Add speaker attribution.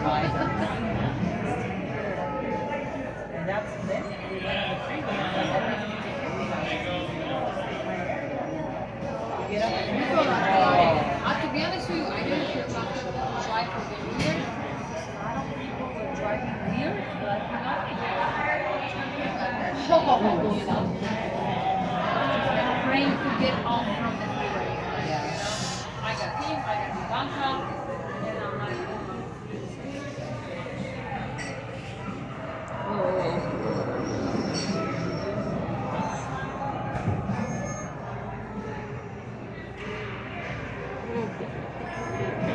Speaker 1: Right. And that's
Speaker 2: Uh, to be honest with you, I didn't feel comfortable driving but praying to get off すご
Speaker 3: い。